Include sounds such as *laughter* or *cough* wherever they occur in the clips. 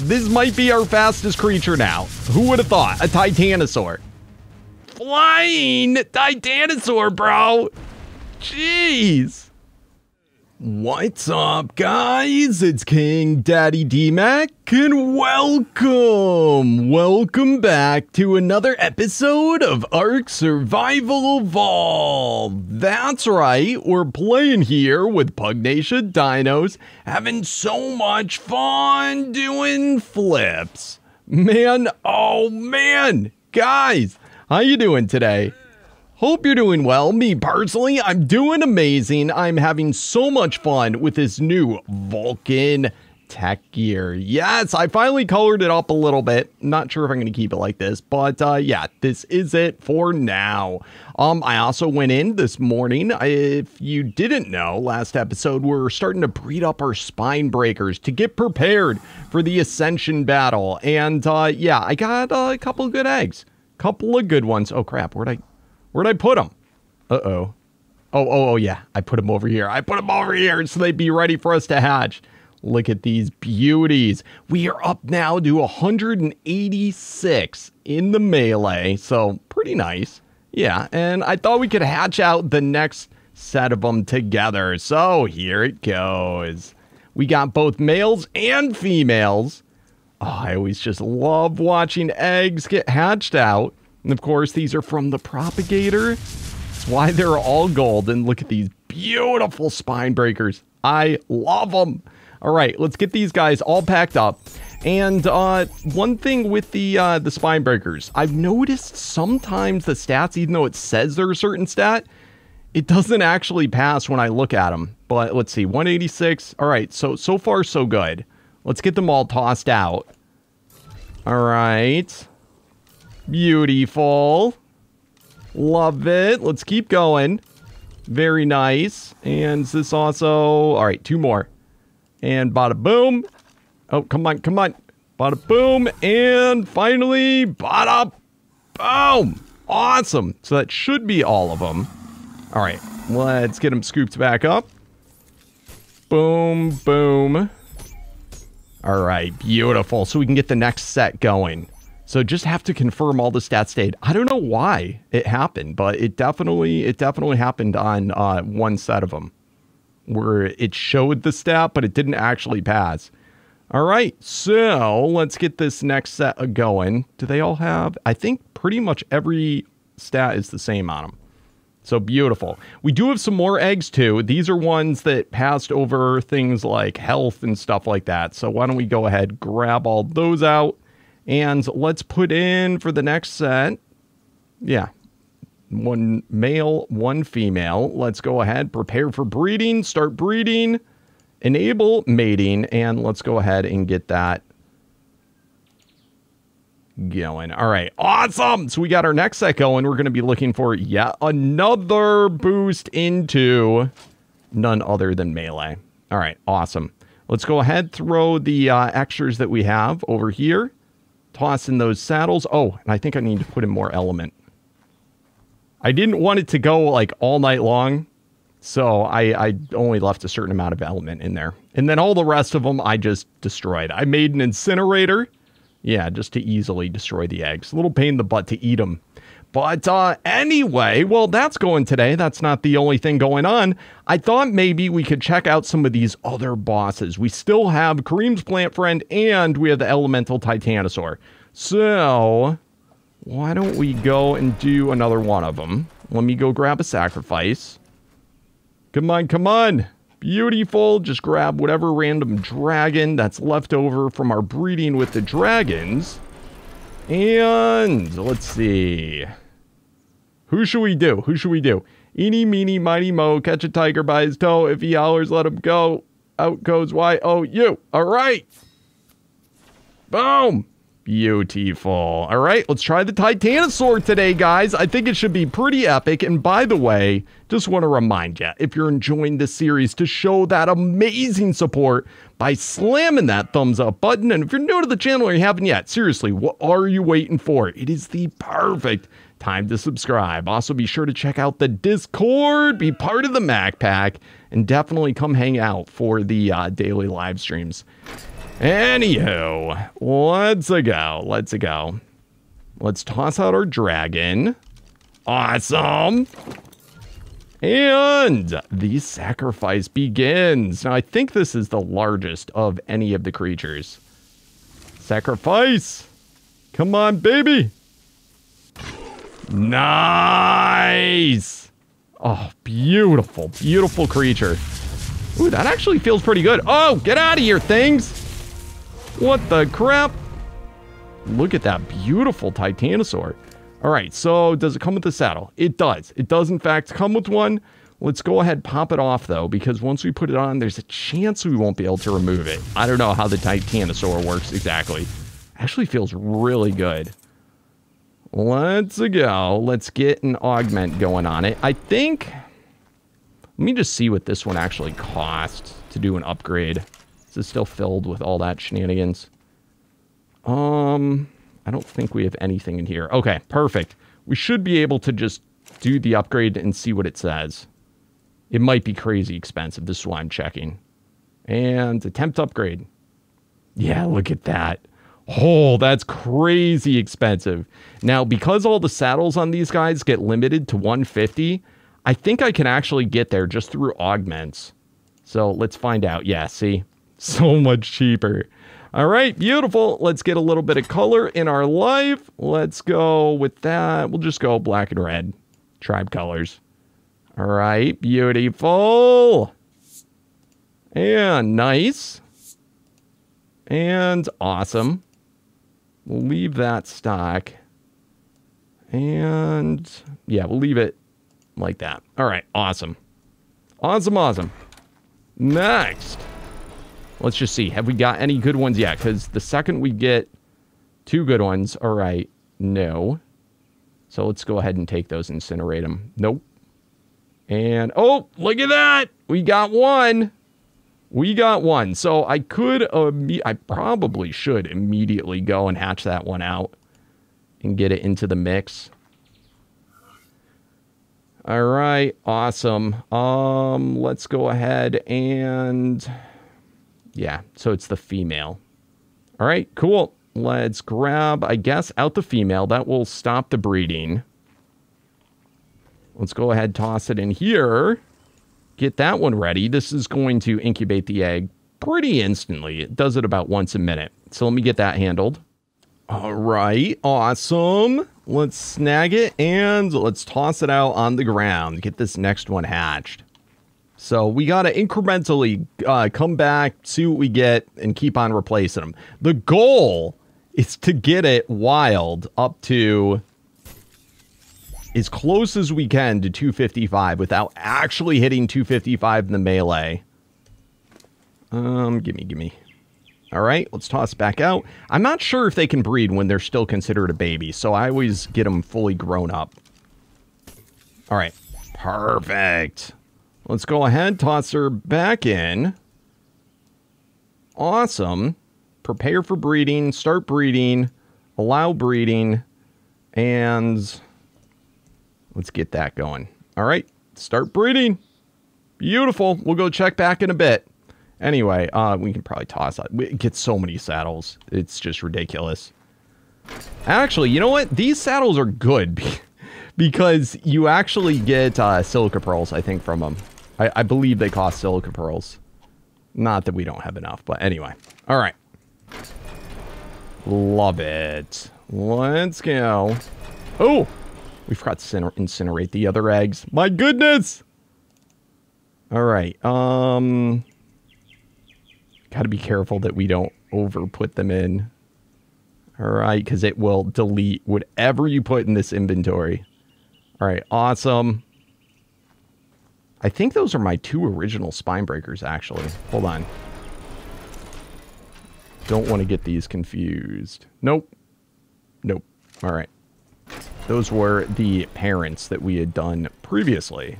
This might be our fastest creature now. Who would have thought? A Titanosaur. Flying Titanosaur, bro. Jeez. What's up, guys? It's King Daddy D-Mac, and welcome! Welcome back to another episode of Ark Survival Evolved. That's right, we're playing here with Pugnacia Dinos, having so much fun doing flips. Man, oh man! Guys, how you doing today? Hope you're doing well. Me personally, I'm doing amazing. I'm having so much fun with this new Vulcan tech gear. Yes, I finally colored it up a little bit. Not sure if I'm going to keep it like this, but uh, yeah, this is it for now. Um, I also went in this morning. If you didn't know, last episode, we're starting to breed up our spine breakers to get prepared for the Ascension battle. And uh, yeah, I got uh, a couple good eggs. Couple of good ones. Oh crap, where'd I Where'd I put them? Uh-oh. Oh, oh, oh, yeah. I put them over here. I put them over here so they'd be ready for us to hatch. Look at these beauties. We are up now to 186 in the melee, so pretty nice. Yeah, and I thought we could hatch out the next set of them together. So here it goes. We got both males and females. Oh, I always just love watching eggs get hatched out. And of course, these are from the propagator. That's why they're all gold. And look at these beautiful spine breakers. I love them. All right, let's get these guys all packed up. And uh, one thing with the uh, the spine breakers, I've noticed sometimes the stats, even though it says they're a certain stat, it doesn't actually pass when I look at them. But let's see, 186. All right, so so far so good. Let's get them all tossed out. All right. Beautiful. Love it. Let's keep going. Very nice. And is this also... All right, two more. And bada boom. Oh, come on, come on. Bada boom. And finally, bada boom. Awesome. So that should be all of them. All right, let's get them scooped back up. Boom, boom. All right, beautiful. So we can get the next set going. So just have to confirm all the stats stayed. I don't know why it happened, but it definitely it definitely happened on uh, one set of them where it showed the stat, but it didn't actually pass. All right, so let's get this next set going. Do they all have? I think pretty much every stat is the same on them. So beautiful. We do have some more eggs too. These are ones that passed over things like health and stuff like that. So why don't we go ahead, grab all those out and let's put in for the next set, yeah, one male, one female. Let's go ahead, prepare for breeding, start breeding, enable mating, and let's go ahead and get that going. All right, awesome. So we got our next set going. We're going to be looking for yet another boost into none other than melee. All right, awesome. Let's go ahead, throw the uh, extras that we have over here toss in those saddles. Oh, and I think I need to put in more element. I didn't want it to go like all night long, so I, I only left a certain amount of element in there. And then all the rest of them I just destroyed. I made an incinerator, yeah, just to easily destroy the eggs. A little pain in the butt to eat them. But uh, anyway, well, that's going today. That's not the only thing going on. I thought maybe we could check out some of these other bosses. We still have Kareem's plant friend and we have the elemental Titanosaur. So, why don't we go and do another one of them? Let me go grab a sacrifice. Come on, come on. Beautiful. Just grab whatever random dragon that's left over from our breeding with the dragons. And let's see. Who should we do? Who should we do? Eeny, meeny, miny, mo, catch a tiger by his toe. If he hollers, let him go. Out goes Y-O-U. All right. Boom. Beautiful. All right, let's try the Titanosaur today, guys. I think it should be pretty epic. And by the way, just want to remind you, if you're enjoying this series, to show that amazing support by slamming that thumbs up button. And if you're new to the channel or you haven't yet, seriously, what are you waiting for? It is the perfect time to subscribe. Also, be sure to check out the Discord, be part of the Mac Pack, and definitely come hang out for the uh, daily live streams. Anywho, let's a go. Let's a go. Let's toss out our dragon. Awesome. And the sacrifice begins. Now, I think this is the largest of any of the creatures. Sacrifice. Come on, baby. Nice. Oh, beautiful, beautiful creature. Ooh, that actually feels pretty good. Oh, get out of here, things. What the crap? Look at that beautiful Titanosaur. All right, so does it come with a saddle? It does. It does, in fact, come with one. Let's go ahead pop it off, though, because once we put it on, there's a chance we won't be able to remove it. I don't know how the Titanosaur works exactly. Actually feels really good. Let's go. Let's get an augment going on it. I think... Let me just see what this one actually costs to do an upgrade. Is it still filled with all that shenanigans? Um, I don't think we have anything in here. Okay, perfect. We should be able to just do the upgrade and see what it says. It might be crazy expensive. This is why I'm checking. And attempt upgrade. Yeah, look at that. Oh, that's crazy expensive. Now, because all the saddles on these guys get limited to 150, I think I can actually get there just through augments. So let's find out. Yeah, see? *laughs* So much cheaper. All right, beautiful. Let's get a little bit of color in our life. Let's go with that. We'll just go black and red. Tribe colors. All right, beautiful. And nice. And awesome. We'll leave that stock. And yeah, we'll leave it like that. All right, awesome. Awesome, awesome. Next. Let's just see. Have we got any good ones yet? Because the second we get two good ones, all right, no. So let's go ahead and take those, incinerate them. Nope. And, oh, look at that. We got one. We got one. So I could, I probably should immediately go and hatch that one out and get it into the mix. All right, awesome. Um, let's go ahead and yeah, so it's the female. All right, cool. Let's grab, I guess, out the female. That will stop the breeding. Let's go ahead, toss it in here. Get that one ready. This is going to incubate the egg pretty instantly. It does it about once a minute. So let me get that handled. All right, awesome. Let's snag it and let's toss it out on the ground. Get this next one hatched. So we got to incrementally uh, come back, see what we get, and keep on replacing them. The goal is to get it wild up to as close as we can to 255 without actually hitting 255 in the melee. Um, gimme, gimme. All right, let's toss back out. I'm not sure if they can breed when they're still considered a baby, so I always get them fully grown up. All right, perfect. Let's go ahead, toss her back in. Awesome. Prepare for breeding, start breeding, allow breeding, and let's get that going. All right, start breeding. Beautiful. We'll go check back in a bit. Anyway, uh, we can probably toss it. We get so many saddles. It's just ridiculous. Actually, you know what? These saddles are good *laughs* because you actually get uh, silica pearls, I think, from them. I, I believe they cost silica pearls. Not that we don't have enough, but anyway. All right. Love it. Let's go. Oh, we forgot to incinerate the other eggs. My goodness. All right. Um, got to be careful that we don't over put them in. All right, because it will delete whatever you put in this inventory. All right, awesome. I think those are my two original spine breakers, actually. Hold on. Don't want to get these confused. Nope. Nope. All right. Those were the parents that we had done previously.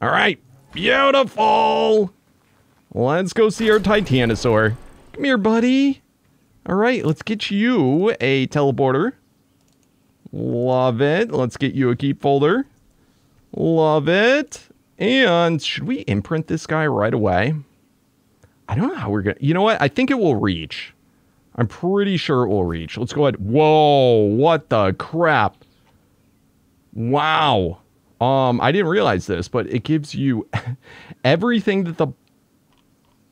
All right. Beautiful. Let's go see our Titanosaur. Come here, buddy. All right, let's get you a teleporter. Love it. Let's get you a keep folder. Love it. And should we imprint this guy right away? I don't know how we're going to. You know what? I think it will reach. I'm pretty sure it will reach. Let's go ahead. Whoa, what the crap? Wow. Um, I didn't realize this, but it gives you *laughs* everything that the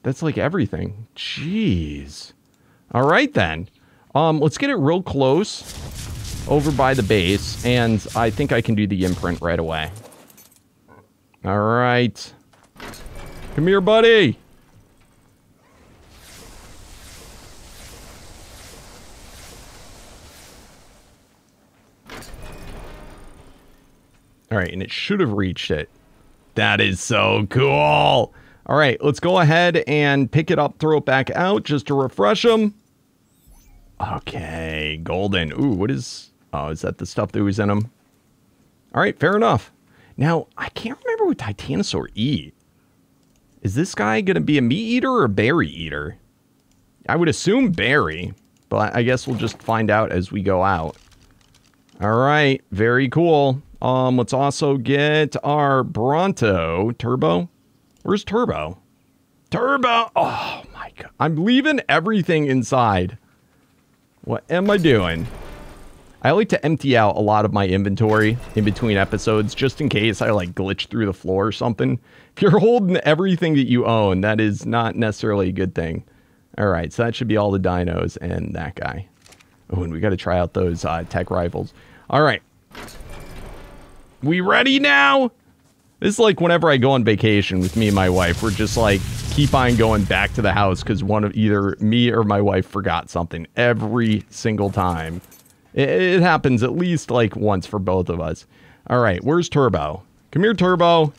that's like everything. Jeez. All right then. Um, let's get it real close over by the base, and I think I can do the imprint right away. All right. Come here, buddy. All right, and it should have reached it. That is so cool. All right, let's go ahead and pick it up, throw it back out just to refresh them. Okay, golden. Ooh, what is... Oh, is that the stuff that was in them? All right, fair enough. Now, I can't remember what Titanosaur eat. Is this guy going to be a meat eater or a berry eater? I would assume berry, but I guess we'll just find out as we go out. All right, very cool. Um, let's also get our Bronto Turbo. Where's Turbo? Turbo! Oh my god. I'm leaving everything inside. What am I doing? I like to empty out a lot of my inventory in between episodes just in case I like glitch through the floor or something. If you're holding everything that you own, that is not necessarily a good thing. All right, so that should be all the dinos and that guy. Oh, and we got to try out those uh, tech rifles. All right. We ready now? This is like whenever I go on vacation with me and my wife, we're just like keep on going back to the house because one of either me or my wife forgot something every single time. It, it happens at least like once for both of us. All right, where's Turbo? Come here, Turbo.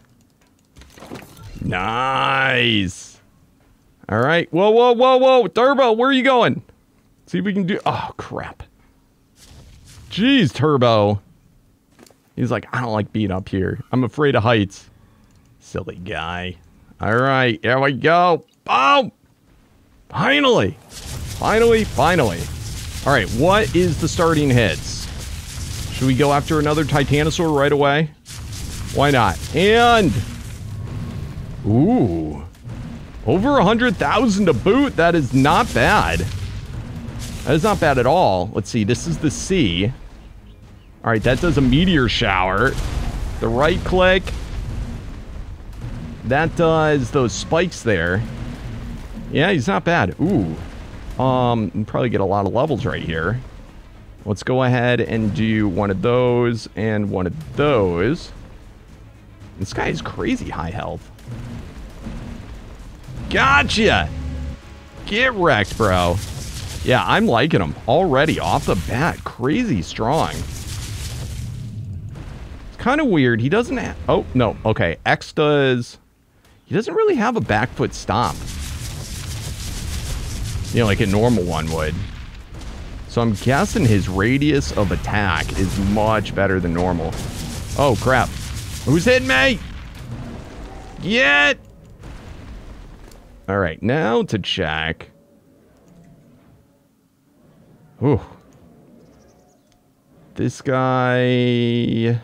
Nice. All right. Whoa, whoa, whoa, whoa. Turbo, where are you going? See if we can do... Oh, crap. Jeez, Turbo. He's like, I don't like being up here. I'm afraid of heights. Silly guy. All right, here we go. Boom! Finally. Finally, finally. All right, what is the starting heads? Should we go after another Titanosaur right away? Why not? And... Ooh. Over a 100,000 to boot. That is not bad. That is not bad at all. Let's see. This is the C. All right, that does a meteor shower. The right click. That does those spikes there. Yeah, he's not bad. Ooh. Um, probably get a lot of levels right here. Let's go ahead and do one of those and one of those. This guy is crazy high health. Gotcha! Get wrecked, bro. Yeah, I'm liking him already off the bat. Crazy strong It's kind of weird. He doesn't have... Oh, no. Okay. X does... He doesn't really have a back foot stomp. You know, like a normal one would. So I'm guessing his radius of attack is much better than normal. Oh, crap. Who's hitting me? Get! All right, now to check. Ooh. This guy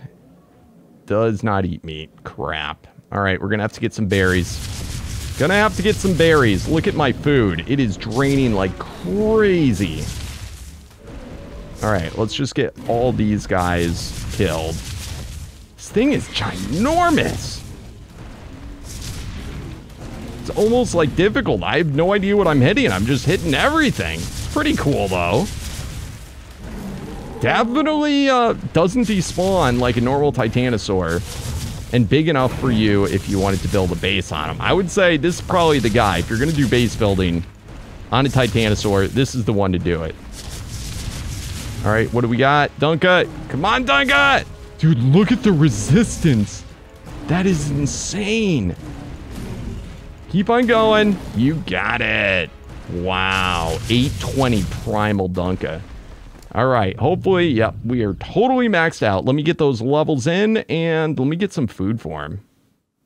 does not eat meat. Crap. All right, we're going to have to get some berries. Gonna have to get some berries. Look at my food. It is draining like crazy. All right, let's just get all these guys killed. This thing is ginormous. It's almost like difficult. I have no idea what I'm hitting. I'm just hitting everything. It's pretty cool, though. Definitely uh, doesn't despawn like a normal Titanosaur. And big enough for you if you wanted to build a base on him. I would say this is probably the guy. If you're going to do base building on a Titanosaur, this is the one to do it. All right, what do we got? Dunka. Come on, Dunka. Dude, look at the resistance. That is insane. Keep on going. You got it. Wow. 820 Primal Dunka. All right. Hopefully, yep, we are totally maxed out. Let me get those levels in and let me get some food for him.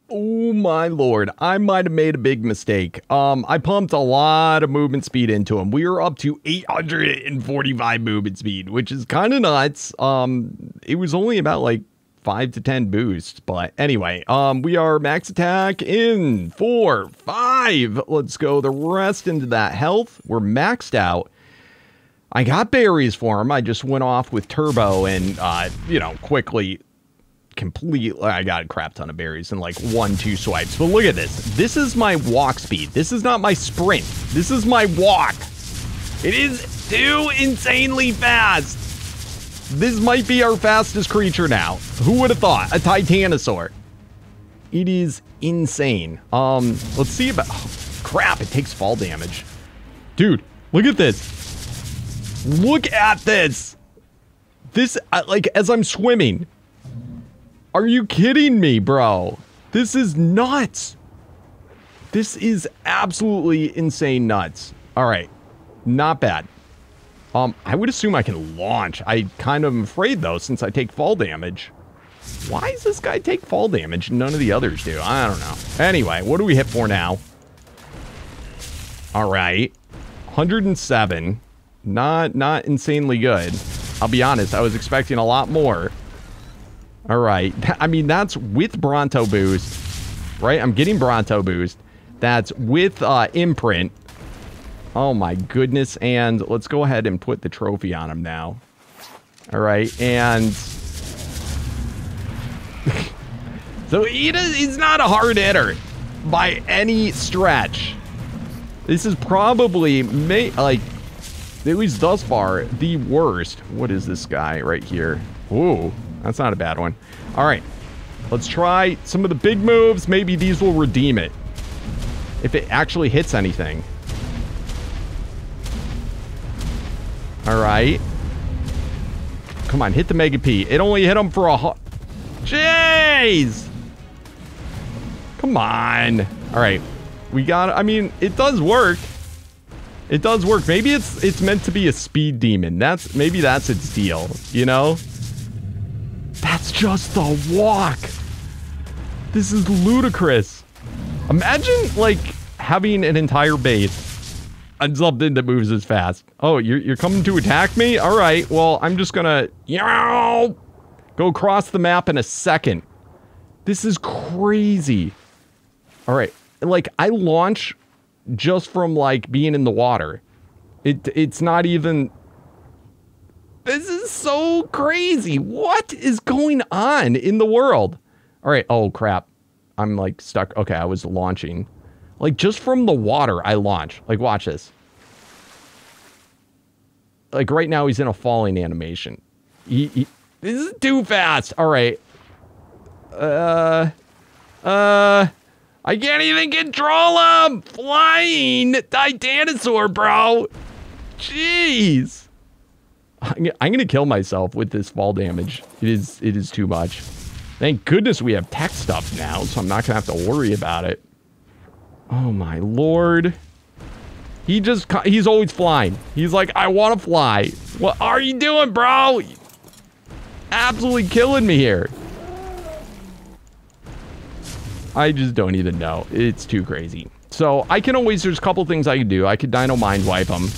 Oh my lord, I might have made a big mistake. Um, I pumped a lot of movement speed into him. We are up to 845 movement speed, which is kind of nuts. Um, it was only about like five to ten boosts. But anyway, um, we are max attack in four, five. Let's go the rest into that health. We're maxed out. I got berries for him. I just went off with turbo and uh, you know, quickly completely I got a crap ton of berries in like one, two swipes. But look at this. This is my walk speed. This is not my sprint. This is my walk. It is too insanely fast. This might be our fastest creature now. Who would have thought? A Titanosaur. It is insane. Um, let's see about... Oh, crap, it takes fall damage. Dude, look at this. Look at this. This, uh, like, as I'm swimming. Are you kidding me, bro? This is nuts. This is absolutely insane nuts. All right. Not bad. Um, I would assume I can launch. I kind of am afraid, though, since I take fall damage. Why does this guy take fall damage none of the others do? I don't know. Anyway, what do we hit for now? All right. 107. Not, not insanely good. I'll be honest, I was expecting a lot more. All right. *laughs* I mean, that's with Bronto boost, right? I'm getting Bronto boost. That's with uh, imprint. Oh my goodness. And let's go ahead and put the trophy on him now. All right. And *laughs* so he does, he's not a hard hitter by any stretch. This is probably, may, like, at least thus far, the worst. What is this guy right here? Ooh, that's not a bad one. All right. Let's try some of the big moves. Maybe these will redeem it. If it actually hits anything. All right. Come on, hit the Mega P. It only hit him for a... Jeez! Come on. All right. We got... I mean, it does work. It does work. Maybe it's it's meant to be a speed demon. That's Maybe that's its deal, you know? That's just the walk. This is ludicrous. Imagine, like, having an entire base on something that moves as fast. Oh, you're, you're coming to attack me? All right, well, I'm just gonna, yow, go across the map in a second. This is crazy. All right, like, I launch just from, like, being in the water. It, it's not even... This is so crazy. What is going on in the world? All right, oh, crap. I'm, like, stuck. Okay, I was launching. Like, just from the water, I launch. Like, watch this. Like, right now, he's in a falling animation. He, he, this is too fast. All right. Uh, uh, I can't even control him. Flying Titanosaur, bro. Jeez. I'm going to kill myself with this fall damage. It is, it is too much. Thank goodness we have tech stuff now, so I'm not to have to worry about it. Oh my lord. He just, he's always flying. He's like, I want to fly. What are you doing, bro? Absolutely killing me here. I just don't even know. It's too crazy. So I can always, there's a couple things I could do. I could Dino Mind Wipe them.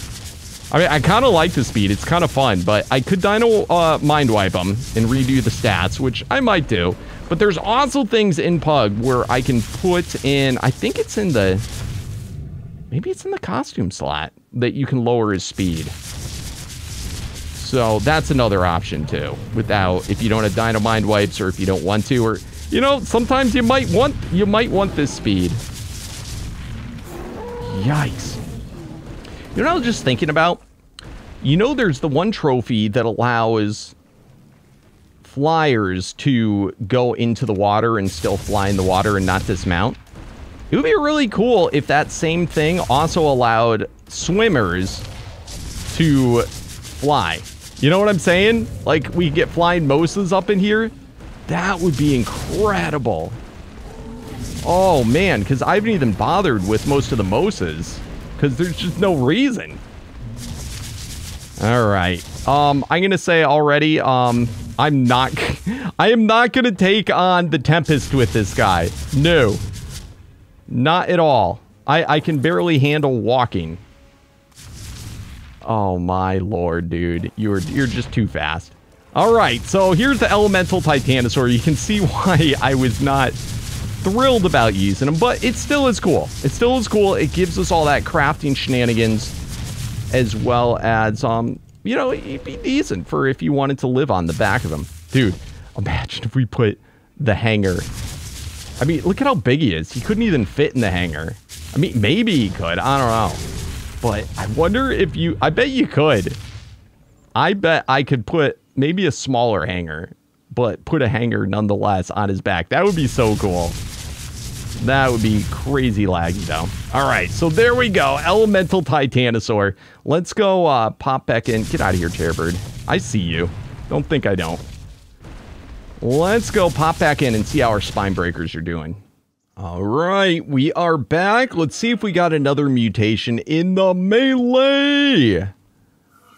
I mean, I kind of like the speed. It's kind of fun, but I could Dino uh, Mind Wipe them and redo the stats, which I might do. But there's also things in Pug where I can put in, I think it's in the, maybe it's in the costume slot that you can lower his speed. So that's another option too, without, if you don't have Dino Mind Wipes or if you don't want to, or, you know, sometimes you might want, you might want this speed. Yikes. You know I was just thinking about? You know there's the one trophy that allows flyers to go into the water and still fly in the water and not dismount. It would be really cool if that same thing also allowed swimmers to fly. You know what I'm saying? Like, we get flying Mosas up in here. That would be incredible. Oh, man, because I haven't even bothered with most of the Mosas. Because there's just no reason. All right. Um, I'm going to say already, um, I'm not... *laughs* I am not going to take on the Tempest with this guy. No. Not at all. I, I can barely handle walking. Oh my lord, dude. You're you're just too fast. All right, so here's the elemental titanosaur. You can see *laughs* why I was not thrilled about using them, but it still is cool. It still is cool. It gives us all that crafting shenanigans as well as, um, you know, it'd be decent for if you wanted to live on the back of them. Dude, imagine if we put the hanger. I mean, look at how big he is. He couldn't even fit in the hanger. I mean, maybe he could. I don't know. But I wonder if you... I bet you could. I bet I could put maybe a smaller hanger, but put a hanger nonetheless on his back. That would be so cool. That would be crazy laggy, though. All right, so there we go. Elemental Titanosaur. Let's go uh, pop back in. Get out of here, Chairbird. I see you. Don't think I don't. Let's go pop back in and see how our spine breakers are doing. All right, we are back. Let's see if we got another mutation in the melee.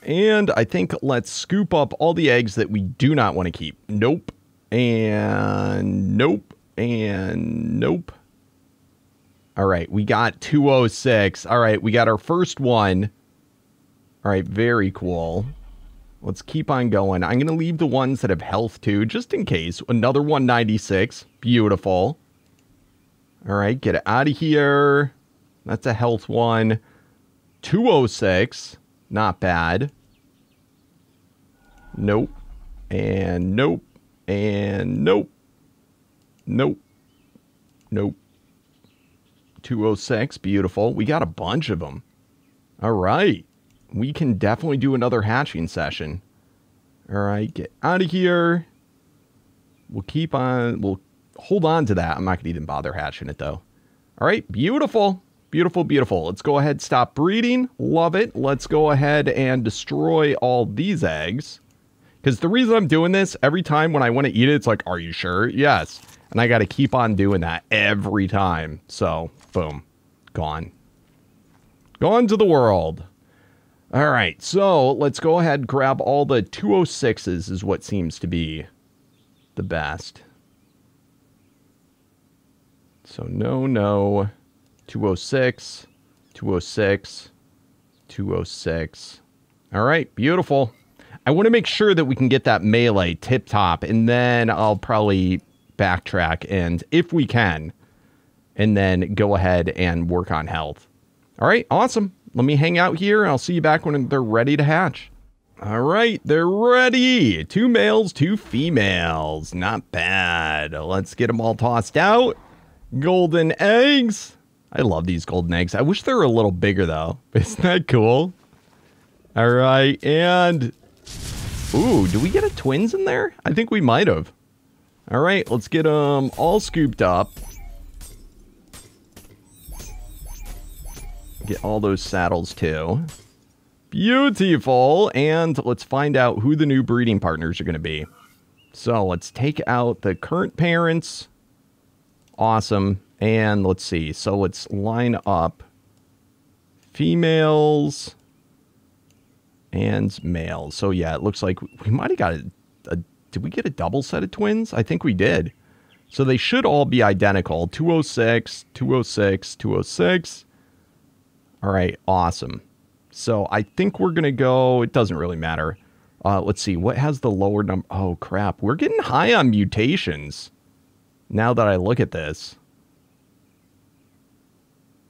And I think let's scoop up all the eggs that we do not want to keep. Nope. And nope. And nope. All right, we got 206. All right, we got our first one. All right, very cool. Let's keep on going. I'm going to leave the ones that have health too, just in case. Another 196. Beautiful. All right, get it out of here. That's a health one. 206. Not bad. Nope. And nope. And nope. Nope. Nope. 206. Beautiful. We got a bunch of them. All right. We can definitely do another hatching session. All right. Get out of here. We'll keep on. We'll hold on to that. I'm not going to even bother hatching it, though. All right. Beautiful. Beautiful, beautiful. Let's go ahead, stop breeding. Love it. Let's go ahead and destroy all these eggs. Because the reason I'm doing this, every time when I want to eat it, it's like, are you sure? Yes. And I got to keep on doing that every time. So, boom. Gone. Gone to the world. All right. So, let's go ahead and grab all the 206s is what seems to be the best. So, no, no. 206, 206, 206. All right, beautiful. I want to make sure that we can get that melee tip top, and then I'll probably backtrack and, if we can, and then go ahead and work on health. All right, awesome. Let me hang out here, I'll see you back when they're ready to hatch. All right, they're ready. Two males, two females. Not bad. Let's get them all tossed out. Golden eggs. I love these golden eggs. I wish they were a little bigger, though. *laughs* Isn't that cool? All right, and... Ooh, do we get a twins in there? I think we might have. All right, let's get them all scooped up. Get all those saddles, too. Beautiful. And let's find out who the new breeding partners are going to be. So let's take out the current parents. Awesome. And let's see. So let's line up females and males. So yeah, it looks like we might have got a, a, did we get a double set of twins? I think we did. So they should all be identical. 206, 206, 206. All right, awesome. So I think we're going to go, it doesn't really matter. Uh, let's see, what has the lower number? Oh, crap. We're getting high on mutations now that I look at this.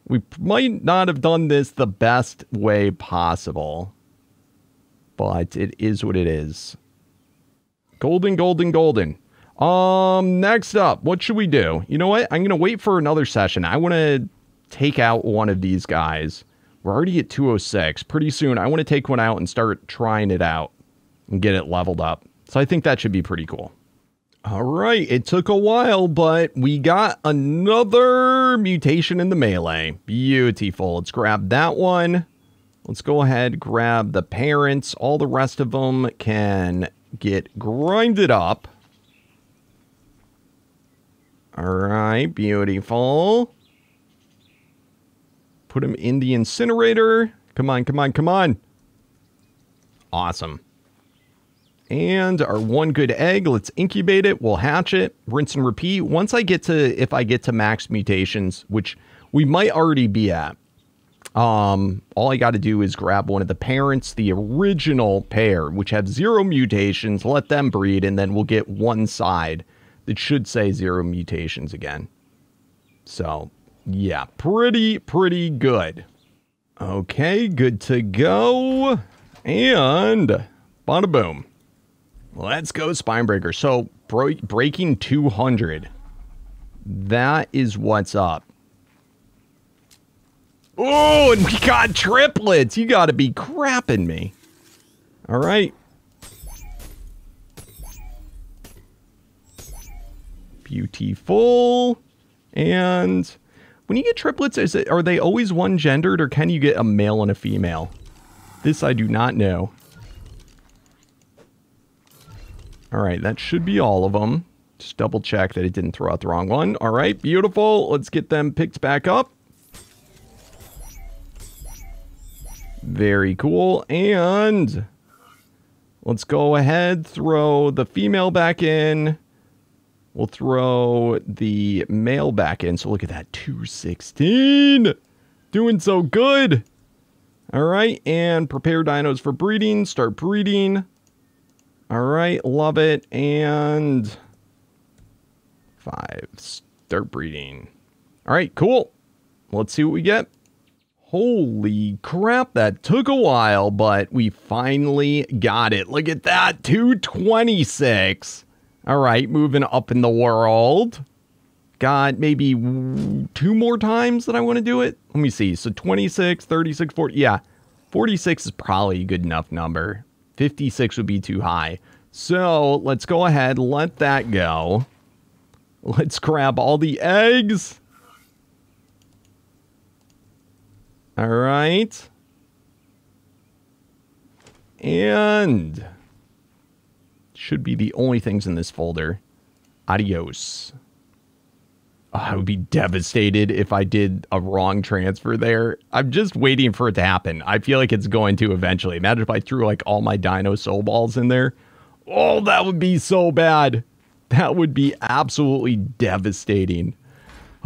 We might not have done this the best way possible. But it is what it is. Golden, golden, golden. Um, next up, what should we do? You know what? I'm going to wait for another session. I want to take out one of these guys. We're already at 206. Pretty soon, I want to take one out and start trying it out and get it leveled up. So I think that should be pretty cool. All right, it took a while, but we got another mutation in the melee. Beautiful. Let's grab that one. Let's go ahead, grab the parents. All the rest of them can get grinded up. All right, beautiful. Put them in the incinerator. Come on, come on, come on. Awesome. And our one good egg, let's incubate it. We'll hatch it, rinse and repeat. Once I get to, if I get to max mutations, which we might already be at, Um, all I got to do is grab one of the parents, the original pair, which have zero mutations, let them breed, and then we'll get one side that should say zero mutations again. So, yeah, pretty, pretty good. Okay, good to go. And bada boom. Let's go, Spinebreaker. So, breaking 200. That is what's up. Oh, and we got triplets. You got to be crapping me. All right. Beautiful. And when you get triplets, is it are they always one gendered or can you get a male and a female? This I do not know. All right, that should be all of them. Just double check that it didn't throw out the wrong one. All right, beautiful. Let's get them picked back up. Very cool. And let's go ahead, throw the female back in. We'll throw the male back in. So look at that, 216. Doing so good. All right, and prepare dinos for breeding. Start breeding. All right, love it. And five, start breeding. All right, cool. Let's see what we get. Holy crap, that took a while, but we finally got it. Look at that, 226. All right, moving up in the world. Got maybe two more times that I want to do it. Let me see. So 26, 36, 40. Yeah, 46 is probably a good enough number. 56 would be too high. So let's go ahead, let that go. Let's grab all the eggs. All right. And should be the only things in this folder. Adios. Oh, I would be devastated if I did a wrong transfer there. I'm just waiting for it to happen. I feel like it's going to eventually. Imagine if I threw like all my dino soul balls in there. Oh, that would be so bad. That would be absolutely devastating.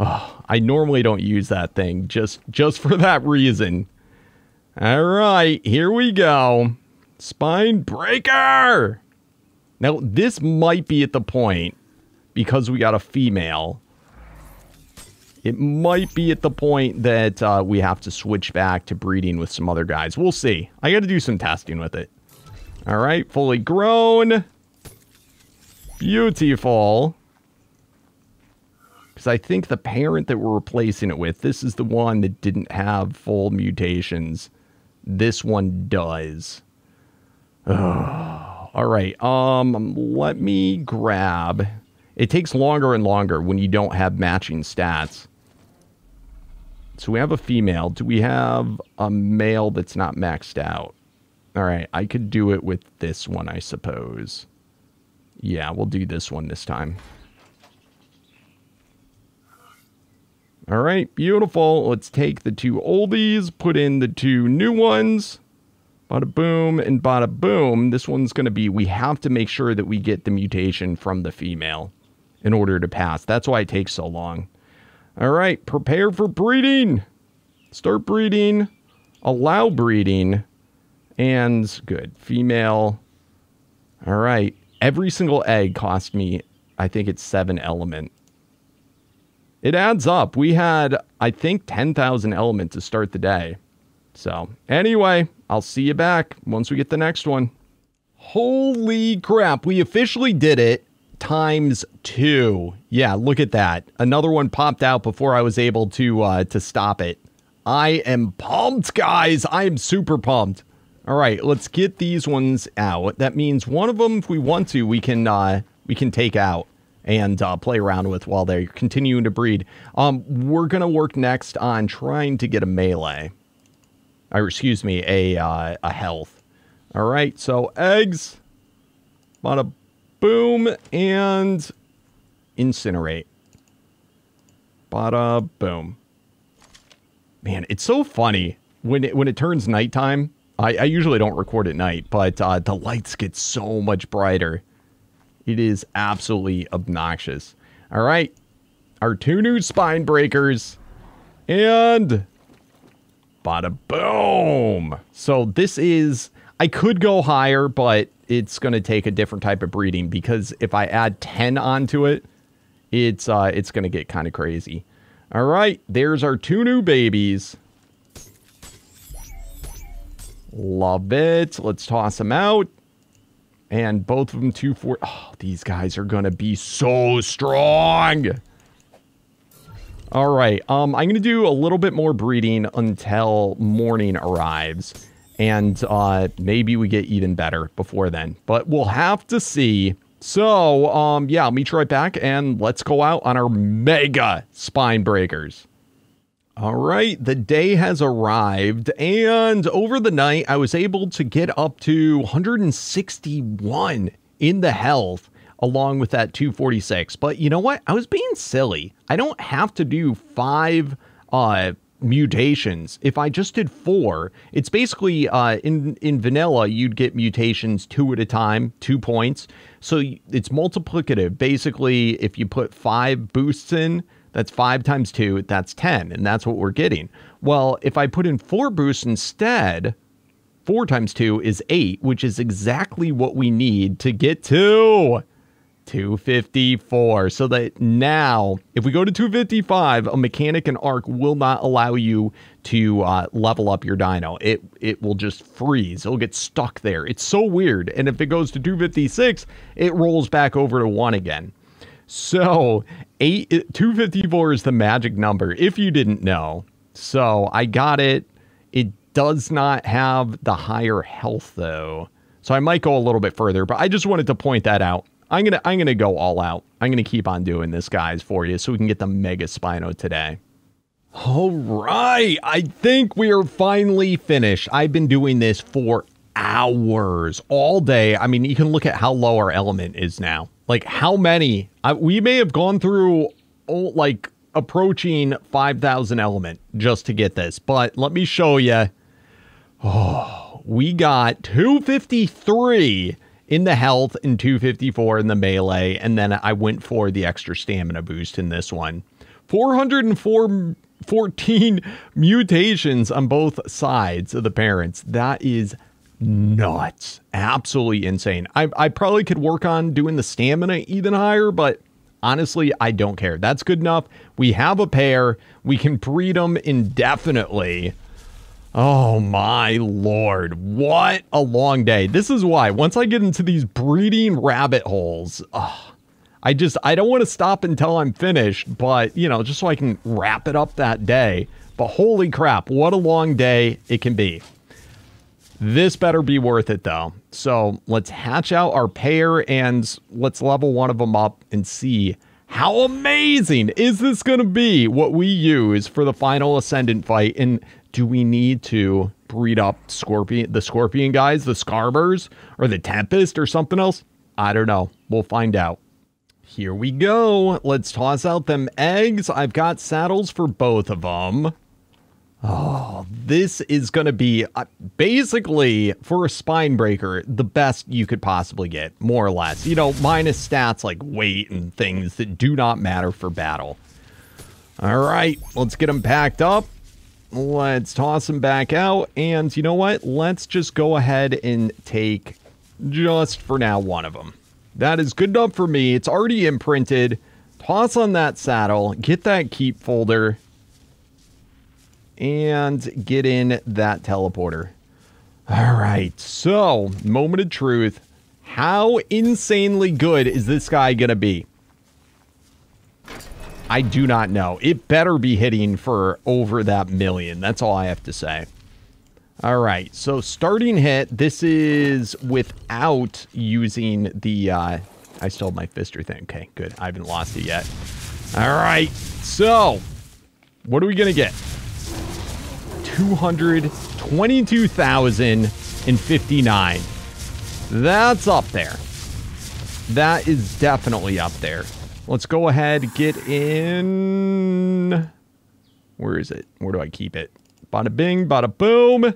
Oh, I normally don't use that thing just just for that reason. All right, here we go. Spine breaker. Now, this might be at the point because we got a female. It might be at the point that uh, we have to switch back to breeding with some other guys. We'll see. I got to do some testing with it. All right, fully grown. Beautiful. Because I think the parent that we're replacing it with, this is the one that didn't have full mutations. This one does. *sighs* All right. Um, let me grab. It takes longer and longer when you don't have matching stats. So we have a female. Do we have a male that's not maxed out? All right, I could do it with this one, I suppose. Yeah, we'll do this one this time. All right, beautiful. Let's take the two oldies, put in the two new ones. Bada boom and bada boom. This one's going to be, we have to make sure that we get the mutation from the female in order to pass. That's why it takes so long. All right, prepare for breeding. Start breeding. Allow breeding. And good. Female. All right. Every single egg cost me, I think it's seven element. It adds up. We had, I think, 10,000 element to start the day. So, anyway, I'll see you back once we get the next one. Holy crap, we officially did it times two. Yeah, look at that. Another one popped out before I was able to uh, to stop it. I am pumped, guys. I am super pumped. All right, let's get these ones out. That means one of them, if we want to, we can uh, we can take out and uh, play around with while they're continuing to breed. Um, we're gonna work next on trying to get a melee, or excuse me, a uh, a health. All right, so eggs, bada boom, and incinerate. Bada boom. Man, it's so funny when it when it turns nighttime I, I usually don't record at night, but uh, the lights get so much brighter. It is absolutely obnoxious. All right, our two new spine breakers, and Bada boom. So this is, I could go higher, but it's going to take a different type of breeding because if I add 10 onto it, it's uh, it's going to get kind of crazy. All right, there's our two new babies. Love it. Let's toss them out. And both of them two four. Oh, these guys are going to be so strong. All right. Um, I'm going to do a little bit more breeding until morning arrives. And uh, maybe we get even better before then. But we'll have to see. So, um, yeah, I'll meet you right back. And let's go out on our mega spinebreakers. All right, the day has arrived, and over the night, I was able to get up to 161 in the health along with that 246. But you know what? I was being silly. I don't have to do five uh, mutations. If I just did four, it's basically uh, in in vanilla you'd get mutations two at a time, two points. So it's multiplicative. Basically, if you put five boosts in, that's five times two, that's 10, and that's what we're getting. Well, if I put in four boosts instead, four times two is eight, which is exactly what we need to get to 254. So that now, if we go to 255, a mechanic and Ark will not allow you to uh, level up your dino. It it will just freeze. It'll get stuck there. It's so weird. And if it goes to 256, it rolls back over to one again. So eight, 254 is the magic number, if you didn't know. So I got it. It does not have the higher health though. So I might go a little bit further, but I just wanted to point that out. I'm gonna I'm gonna go all out. I'm gonna keep on doing this, guys, for you, so we can get the Mega Spino today. All right, I think we are finally finished. I've been doing this for hours, all day. I mean, you can look at how low our element is now. Like how many? I, we may have gone through oh, like approaching 5,000 element just to get this. But let me show you. Oh, we got 253 in the health and 254 in the melee. And then I went for the extra stamina boost in this one. 404 14 *laughs* mutations on both sides of the parents. That is nuts. Absolutely insane. I, I probably could work on doing the stamina even higher, but honestly, I don't care. That's good enough. We have a pair. We can breed them indefinitely. Oh my lord. What a long day. This is why once I get into these breeding rabbit holes, I just I don't want to stop until I'm finished, but you know, just so I can wrap it up that day. But holy crap, what a long day it can be. This better be worth it though. So let's hatch out our pair and let's level one of them up and see how amazing is this going to be what we use for the final Ascendant fight. And do we need to breed up Scorpion, the Scorpion guys, the Scarbers, or the Tempest or something else? I don't know. We'll find out. Here we go. Let's toss out them eggs. I've got saddles for both of them. Oh, this is going to be uh, basically for a spinebreaker, the best you could possibly get, more or less. You know, minus stats like weight and things that do not matter for battle. All right, let's get them packed up. Let's toss them back out. And you know what? Let's just go ahead and take just for now one of them. That is good enough for me. It's already imprinted. Toss on that saddle. Get that keep folder and get in that teleporter. All right, so moment of truth. How insanely good is this guy going to be? I do not know. It better be hitting for over that million. That's all I have to say. All right, so starting hit, this is without using the, uh, I stole my fister thing. Okay, good. I haven't lost it yet. All right, so what are we going to get? 222,059. That's up there. That is definitely up there. Let's go ahead, get in... Where is it? Where do I keep it? Bada bing, bada boom.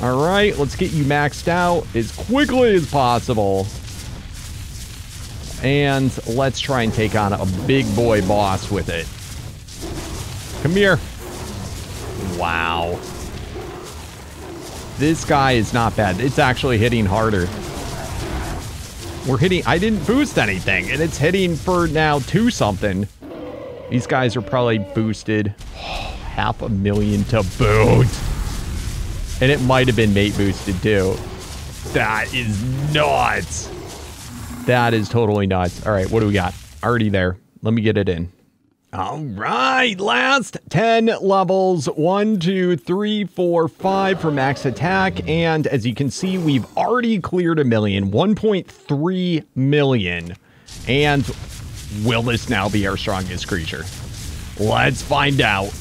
All right, let's get you maxed out as quickly as possible. And let's try and take on a big boy boss with it. Come here. Wow. This guy is not bad. It's actually hitting harder. We're hitting... I didn't boost anything, and it's hitting for now two something. These guys are probably boosted half a million to boot. And it might have been mate boosted too. That is nuts. That is totally nuts. All right, what do we got? Already there. Let me get it in. All right, last 10 levels. One, two, three, four, five for max attack. And as you can see, we've already cleared a million, 1.3 million. And Will this now be our strongest creature? Let's find out.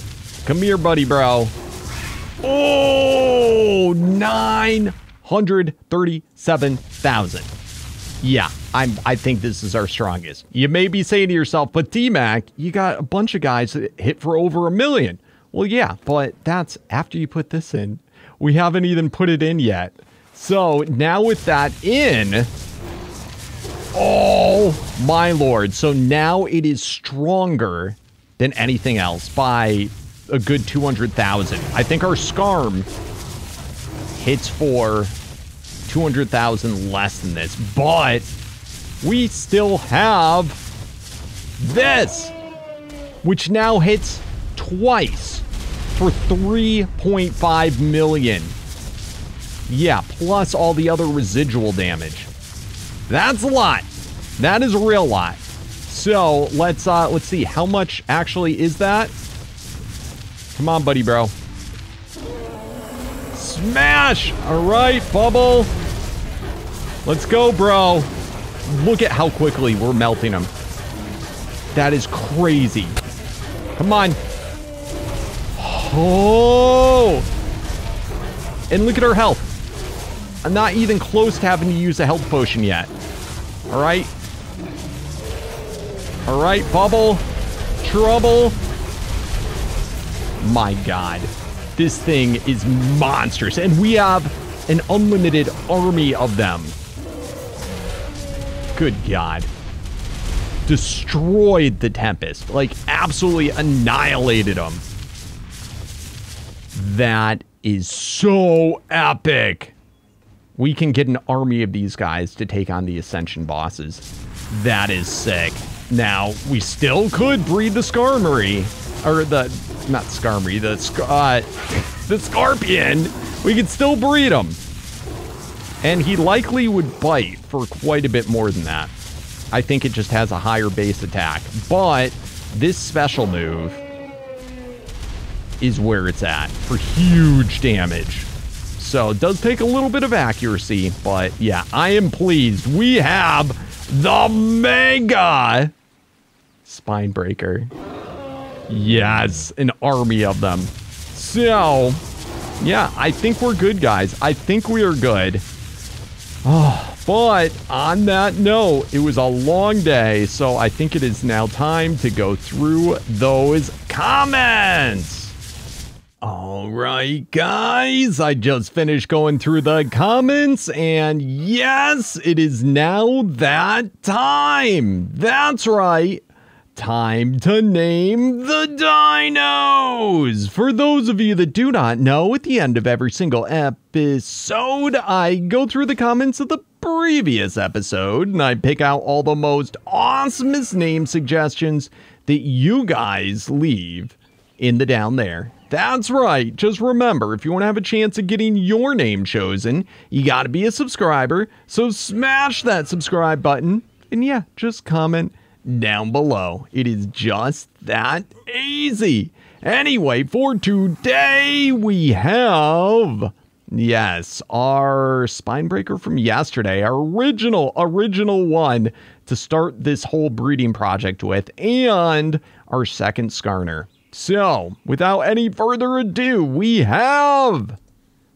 Come here, buddy, bro. Oh, 937,000. Yeah, I'm I think this is our strongest. You may be saying to yourself, but D-Mac, you got a bunch of guys that hit for over a million. Well, yeah, but that's after you put this in. We haven't even put it in yet. So now with that in, Oh my lord. So now it is stronger than anything else by a good 200,000. I think our Skarm hits for 200,000 less than this, but we still have this, which now hits twice for 3.5 million. Yeah, plus all the other residual damage. That's a lot. That is a real lot. So let's uh let's see how much actually is that. Come on, buddy, bro. Smash! All right, bubble. Let's go, bro. Look at how quickly we're melting them. That is crazy. Come on. Oh! And look at our health. I'm not even close to having to use a health potion yet. All right. All right, bubble. Trouble. My god. This thing is monstrous. And we have an unlimited army of them. Good god. Destroyed the Tempest. Like, absolutely annihilated them. That is so epic we can get an army of these guys to take on the Ascension bosses. That is sick. Now, we still could breed the Skarmory. Or the, not Skarmory, the, uh, the Scorpion. We could still breed him. And he likely would bite for quite a bit more than that. I think it just has a higher base attack. But this special move is where it's at for huge damage. So it does take a little bit of accuracy, but yeah, I am pleased. We have the Mega Spinebreaker. Yes, an army of them. So, yeah, I think we're good, guys. I think we are good. Oh, *sighs* but on that note, it was a long day, so I think it is now time to go through those comments. All right, guys, I just finished going through the comments, and yes, it is now that time. That's right. Time to name the dinos! For those of you that do not know, at the end of every single episode, I go through the comments of the previous episode and I pick out all the most awesomest name suggestions that you guys leave in the down there. That's right. Just remember, if you want to have a chance of getting your name chosen, you got to be a subscriber. So smash that subscribe button. And yeah, just comment down below. It is just that easy. Anyway, for today, we have. Yes, our spinebreaker from yesterday, our original, original one to start this whole breeding project with, and our second Skarner. So, without any further ado, we have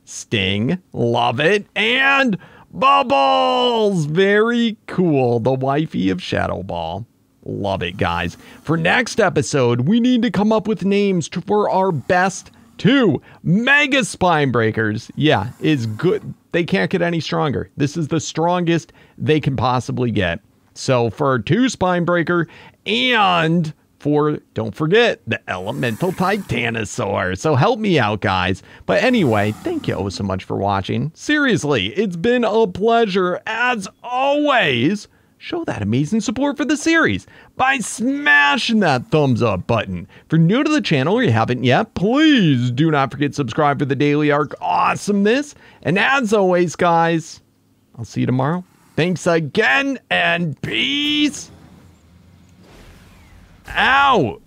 Sting, love it, and Bubbles! Very cool. The wifey of Shadow Ball. Love it, guys. For next episode, we need to come up with names for our best two Mega Spinebreakers. Yeah, is good. They can't get any stronger. This is the strongest they can possibly get. So for two Spinebreaker and for, don't forget, the Elemental Titanosaur. So help me out, guys. But anyway, thank you so much for watching. Seriously, it's been a pleasure as always. Show that amazing support for the series by smashing that thumbs up button. If you're new to the channel or you haven't yet, please do not forget to subscribe for the Daily Ark awesomeness. And as always, guys, I'll see you tomorrow. Thanks again and peace out.